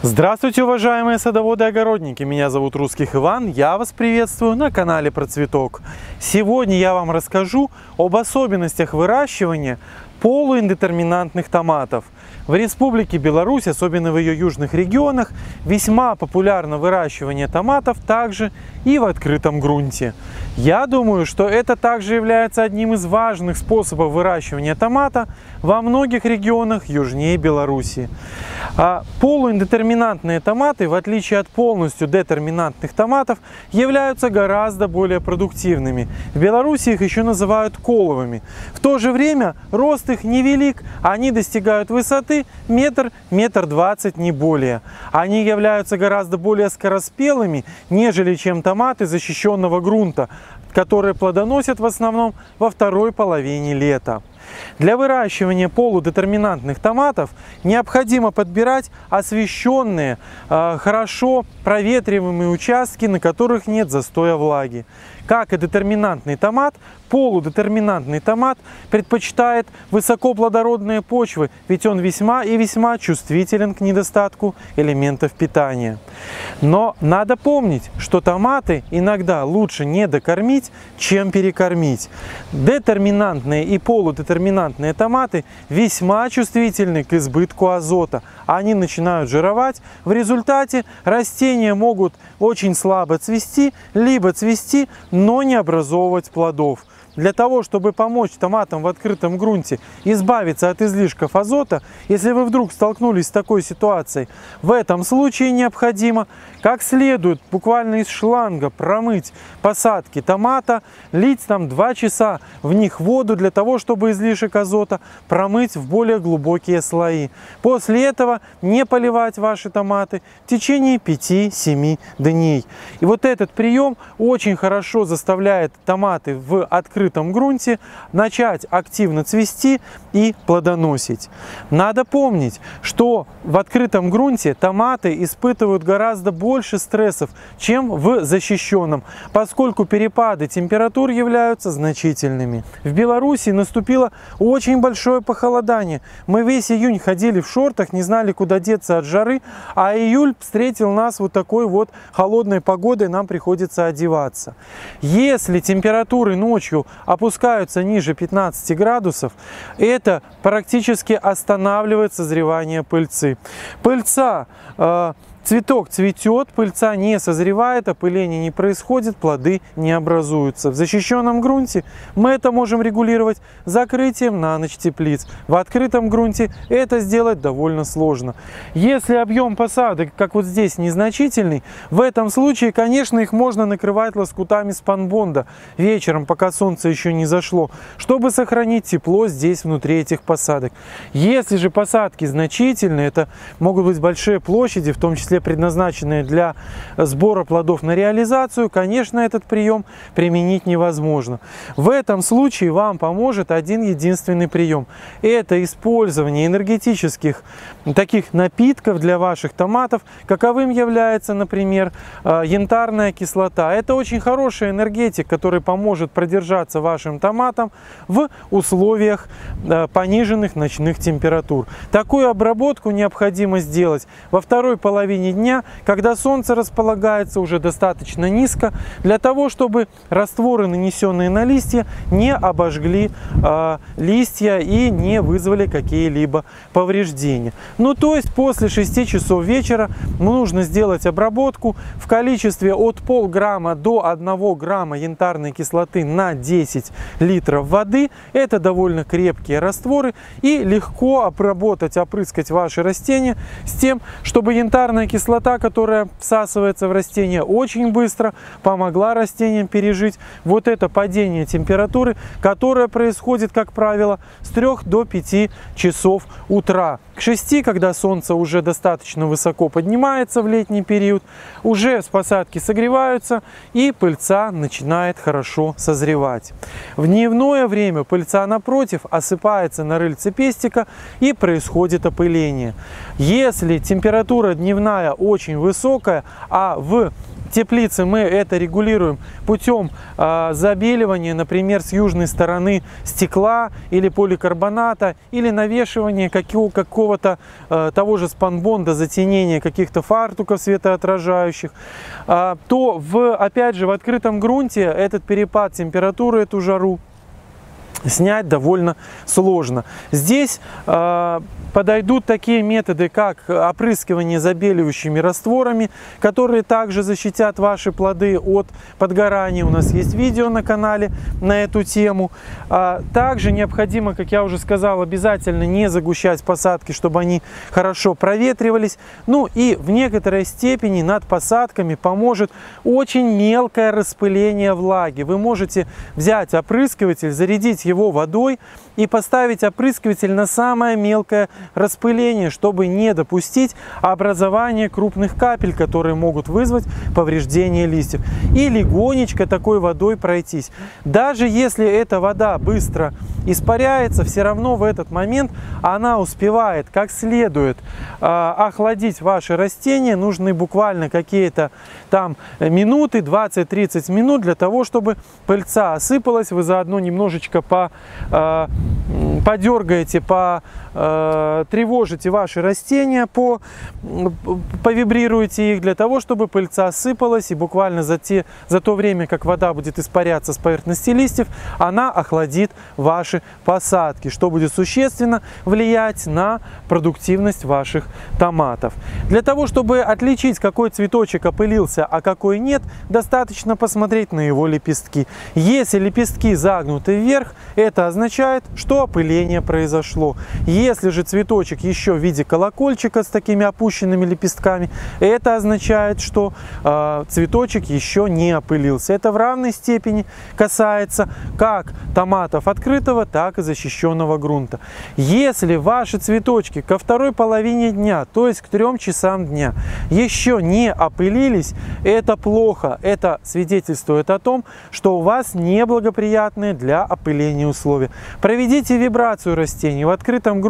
Здравствуйте, уважаемые садоводы и огородники! Меня зовут Русских Иван, я вас приветствую на канале Про Цветок. Сегодня я вам расскажу об особенностях выращивания полуиндетерминантных томатов. В Республике Беларусь, особенно в ее южных регионах, весьма популярно выращивание томатов также и в открытом грунте. Я думаю, что это также является одним из важных способов выращивания томата во многих регионах южнее Беларуси. А полуиндетерминантные томаты, в отличие от полностью детерминантных томатов, являются гораздо более продуктивными. В Беларуси их еще называют коловыми. В то же время рост их невелик, они достигают высоты метр, метр двадцать, не более. Они являются гораздо более скороспелыми, нежели чем томаты защищенного грунта, которые плодоносят в основном во второй половине лета. Для выращивания полудетерминантных томатов необходимо подбирать освещенные, э, хорошо проветриваемые участки, на которых нет застоя влаги. Как и детерминантный томат, полудетерминантный томат предпочитает высокоплодородные почвы, ведь он весьма и весьма чувствителен к недостатку элементов питания. Но надо помнить, что томаты иногда лучше не докормить, чем перекормить. Детерминантные и полудетерминантные томаты весьма чувствительны к избытку азота. Они начинают жировать, в результате растения могут очень слабо цвести, либо цвести, но не образовывать плодов. Для того, чтобы помочь томатам в открытом грунте избавиться от излишков азота, если вы вдруг столкнулись с такой ситуацией, в этом случае необходимо как следует буквально из шланга промыть посадки томата, лить там 2 часа в них воду для того, чтобы излишек азота промыть в более глубокие слои. После этого не поливать ваши томаты в течение 5-7 дней. И вот этот прием очень хорошо заставляет томаты в открытом грунте начать активно цвести и плодоносить. Надо помнить, что в открытом грунте томаты испытывают гораздо больше стрессов, чем в защищенном, поскольку перепады температур являются значительными. В Беларуси наступило очень большое похолодание. Мы весь июнь ходили в шортах, не знали, куда деться от жары, а июль встретил нас вот такой вот холодной погодой, нам приходится одеваться. Если температуры ночью опускаются ниже 15 градусов, это практически останавливает созревание пыльцы. Пыльца э, Цветок цветет, пыльца не созревает, опыление не происходит, плоды не образуются. В защищенном грунте мы это можем регулировать закрытием на ночь теплиц. В открытом грунте это сделать довольно сложно. Если объем посадок, как вот здесь, незначительный, в этом случае, конечно, их можно накрывать лоскутами спанбонда вечером, пока солнце еще не зашло, чтобы сохранить тепло здесь, внутри этих посадок. Если же посадки значительные, это могут быть большие площади, в том числе числе предназначенные для сбора плодов на реализацию, конечно, этот прием применить невозможно. В этом случае вам поможет один единственный прием. Это использование энергетических таких напитков для ваших томатов, каковым является, например, э, янтарная кислота. Это очень хороший энергетик, который поможет продержаться вашим томатам в условиях э, пониженных ночных температур. Такую обработку необходимо сделать во второй половине середине дня, когда солнце располагается уже достаточно низко, для того, чтобы растворы, нанесенные на листья, не обожгли э, листья и не вызвали какие-либо повреждения. Ну, то есть после 6 часов вечера нужно сделать обработку в количестве от полграмма до 1 грамма янтарной кислоты на 10 литров воды. Это довольно крепкие растворы и легко обработать, опрыскать ваши растения с тем, чтобы янтарная кислота, которая всасывается в растение очень быстро, помогла растениям пережить вот это падение температуры, которое происходит, как правило, с 3 до 5 часов утра. К 6, когда солнце уже достаточно высоко поднимается в летний период, уже посадки согреваются и пыльца начинает хорошо созревать. В дневное время пыльца напротив осыпается на рыльце пестика и происходит опыление. Если температура дневная очень высокая, а в теплице мы это регулируем путем э, забеливания, например, с южной стороны стекла или поликарбоната, или навешивания какого- какого-то э, того же спанбонда, затенения каких-то фартуков светоотражающих, э, то в, опять же в открытом грунте этот перепад температуры, эту жару снять довольно сложно. Здесь э, подойдут такие методы, как опрыскивание забеливающими растворами, которые также защитят ваши плоды от подгорания. У нас есть видео на канале на эту тему. А также необходимо, как я уже сказал, обязательно не загущать посадки, чтобы они хорошо проветривались. Ну и в некоторой степени над посадками поможет очень мелкое распыление влаги. Вы можете взять опрыскиватель, зарядить его водой и поставить опрыскиватель на самое мелкое распыление, чтобы не допустить образования крупных капель, которые могут вызвать повреждение листьев. И легонечко такой водой пройтись. Даже если эта вода быстро испаряется, все равно в этот момент она успевает как следует э, охладить ваши растения. Нужны буквально какие-то там минуты, 20-30 минут для того, чтобы пыльца осыпалась. Вы заодно немножечко по, э, подергаете, по тревожите ваши растения, по, повибрируете их для того, чтобы пыльца осыпалась и буквально за, те, за то время, как вода будет испаряться с поверхности листьев, она охладит ваши посадки, что будет существенно влиять на продуктивность ваших томатов. Для того, чтобы отличить, какой цветочек опылился, а какой нет, достаточно посмотреть на его лепестки. Если лепестки загнуты вверх, это означает, что опыление произошло. Если же цветочек еще в виде колокольчика с такими опущенными лепестками, это означает, что э, цветочек еще не опылился. Это в равной степени касается как томатов открытого, так и защищенного грунта. Если ваши цветочки ко второй половине дня, то есть к трем часам дня, еще не опылились, это плохо. Это свидетельствует о том, что у вас неблагоприятные для опыления условия. Проведите вибрацию растений. В открытом грунте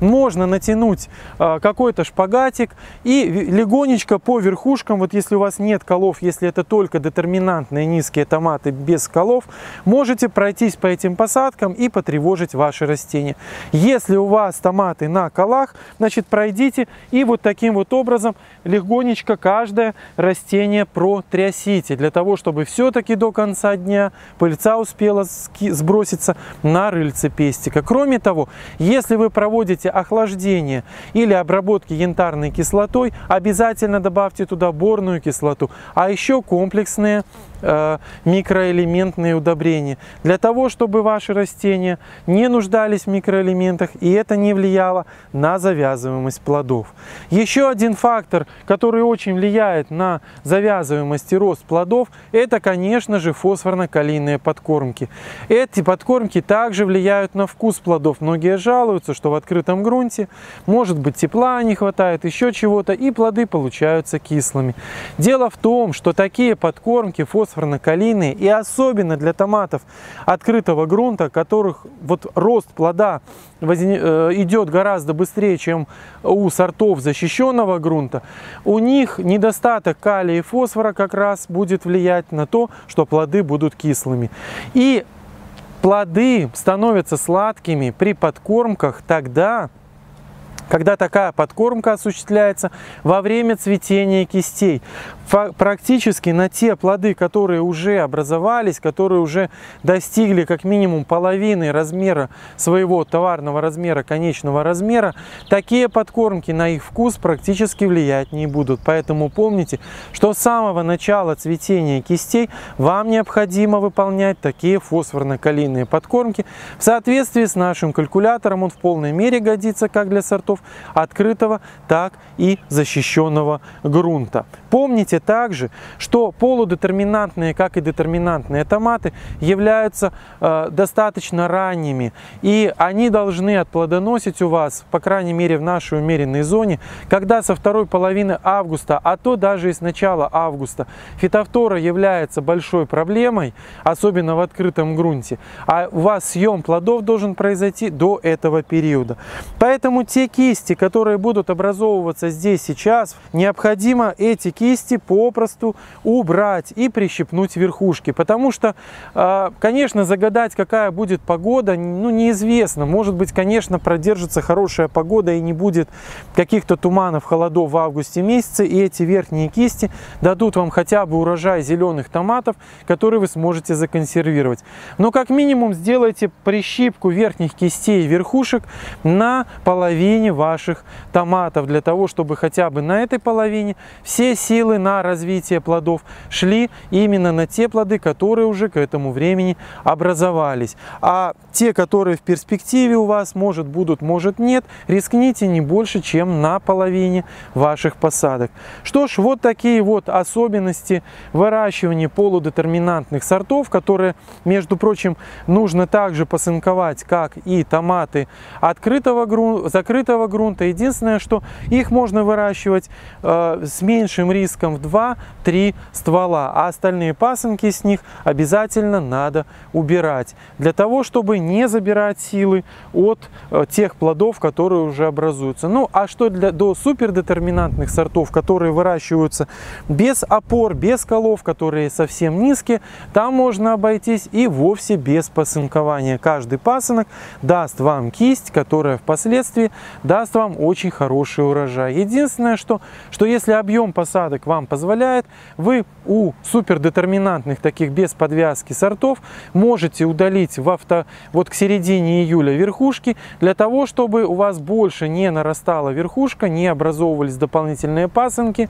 можно натянуть э, какой-то шпагатик и легонечко по верхушкам, вот если у вас нет колов, если это только детерминантные низкие томаты без колов, можете пройтись по этим посадкам и потревожить ваши растения. Если у вас томаты на колах, значит пройдите и вот таким вот образом легонечко каждое растение протрясите, для того, чтобы все-таки до конца дня пыльца успела сброситься на рыльце пестика. Кроме того, если вы проводите охлаждение или обработки янтарной кислотой, обязательно добавьте туда борную кислоту, а еще комплексные э, микроэлементные удобрения, для того, чтобы ваши растения не нуждались в микроэлементах и это не влияло на завязываемость плодов. Еще один фактор, который очень влияет на завязываемость и рост плодов, это, конечно же, фосфорно-калийные подкормки. Эти подкормки также влияют на вкус плодов. Многие жалуются, что в открытом грунте может быть тепла не хватает, еще чего-то, и плоды получаются кислыми. Дело в том, что такие подкормки фосфорно-калийные, и особенно для томатов открытого грунта, которых вот рост плода Э, идет гораздо быстрее, чем у сортов защищенного грунта, у них недостаток калия и фосфора как раз будет влиять на то, что плоды будут кислыми. И плоды становятся сладкими при подкормках тогда, когда такая подкормка осуществляется во время цветения кистей практически на те плоды, которые уже образовались, которые уже достигли как минимум половины размера своего товарного размера, конечного размера, такие подкормки на их вкус практически влиять не будут. Поэтому помните, что с самого начала цветения кистей вам необходимо выполнять такие фосфорно-калийные подкормки. В соответствии с нашим калькулятором он в полной мере годится как для сортов открытого, так и защищенного грунта. Помните также, что полудетерминантные, как и детерминантные томаты, являются э, достаточно ранними. И они должны отплодоносить у вас, по крайней мере в нашей умеренной зоне, когда со второй половины августа, а то даже и с начала августа, фитофтора является большой проблемой, особенно в открытом грунте, а у вас съем плодов должен произойти до этого периода. Поэтому те кисти, которые будут образовываться здесь сейчас, необходимо эти кисти попросту убрать и прищипнуть верхушки. Потому что, э, конечно, загадать, какая будет погода, ну, неизвестно. Может быть, конечно, продержится хорошая погода и не будет каких-то туманов, холодов в августе месяце. И эти верхние кисти дадут вам хотя бы урожай зеленых томатов, которые вы сможете законсервировать. Но как минимум сделайте прищипку верхних кистей и верхушек на половине ваших томатов, для того, чтобы хотя бы на этой половине все силы на развитие плодов шли именно на те плоды, которые уже к этому времени образовались. А те, которые в перспективе у вас, может будут, может нет, рискните не больше, чем на половине ваших посадок. Что ж, вот такие вот особенности выращивания полудетерминантных сортов, которые, между прочим, нужно также посынковать, как и томаты открытого грунта, закрытого грунта. Единственное, что их можно выращивать э, с меньшим риском в 2-3 ствола, а остальные пасынки с них обязательно надо убирать, для того, чтобы не забирать силы от э, тех плодов, которые уже образуются. Ну, а что для, до супердетерминантных сортов, которые выращиваются без опор, без колов, которые совсем низкие, там можно обойтись и вовсе без посынкования. Каждый пасынок даст вам кисть, которая впоследствии даст вам очень хороший урожай. Единственное, что, что если объем посадок вам позволяет, вы у супердетерминантных таких без подвязки сортов можете удалить в авто, вот к середине июля верхушки, для того, чтобы у вас больше не нарастала верхушка, не образовывались дополнительные пасынки.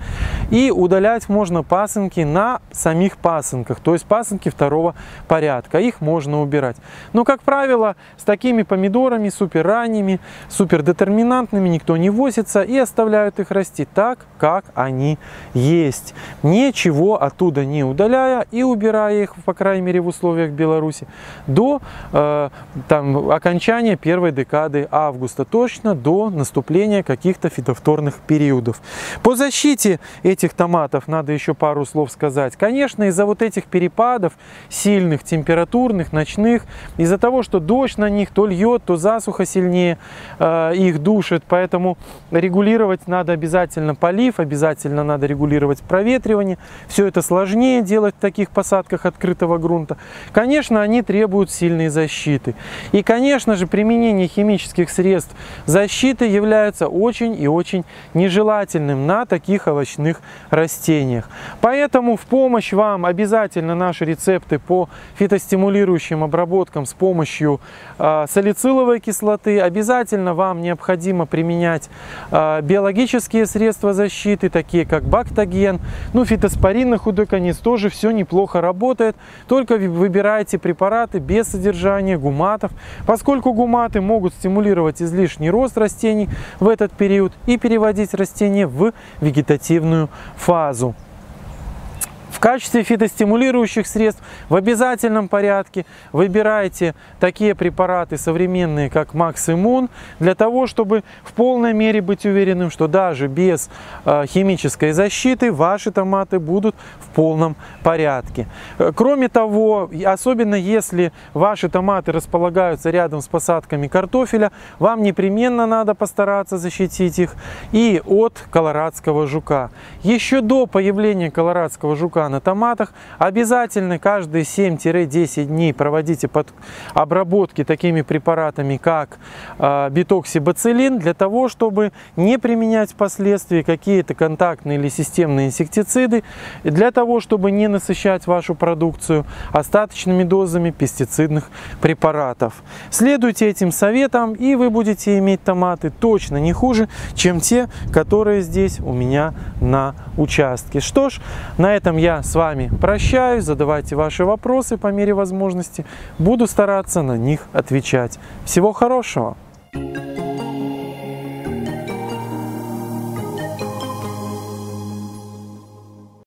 И удалять можно пасынки на самих пасынках, то есть пасынки второго порядка. Их можно убирать. Но, как правило, с такими помидорами супер ранними, супер детерминантными никто не возится и оставляют их расти так, как они есть. Ничего оттуда не удаляя и убирая их, по крайней мере, в условиях Беларуси, до э, там, окончания первой декады августа, точно до наступления каких-то фитофторных периодов. По защите этих томатов надо еще пару слов сказать. Конечно, из-за вот этих перепадов сильных, температурных, ночных, из-за того, что дождь на них то льет, то засуха сильнее э, их душит, поэтому регулировать надо обязательно полив, обязательно надо регулировать проветривание. Все это сложнее делать в таких посадках открытого грунта. Конечно, они требуют сильной защиты. И, конечно же, применение химических средств защиты является очень и очень нежелательным на таких овощных растениях. Поэтому в помощь вам обязательно наши рецепты по фитостимулирующим обработкам с помощью э, салициловой кислоты. Обязательно вам необходимо применять э, биологические средства защиты, такие как бактоген. Ну, фитоспорин на худой конец тоже все неплохо работает. Только выбирайте препараты без содержания гуматов, поскольку гуматы могут стимулировать излишний рост растений в этот период и переводить растения в вегетативную фазу. В качестве фитостимулирующих средств в обязательном порядке выбирайте такие препараты современные, как Max Immun, для того, чтобы в полной мере быть уверенным, что даже без э, химической защиты ваши томаты будут в полном порядке. Э, кроме того, особенно если ваши томаты располагаются рядом с посадками картофеля, вам непременно надо постараться защитить их и от колорадского жука. Еще до появления колорадского жука на томатах. Обязательно каждые 7-10 дней проводите под обработки такими препаратами, как э, битоксибацилин, для того, чтобы не применять впоследствии какие-то контактные или системные инсектициды, для того, чтобы не насыщать вашу продукцию остаточными дозами пестицидных препаратов. Следуйте этим советам, и вы будете иметь томаты точно не хуже, чем те, которые здесь у меня на участке. Что ж, на этом с вами прощаюсь. Задавайте ваши вопросы по мере возможности. Буду стараться на них отвечать. Всего хорошего! thank you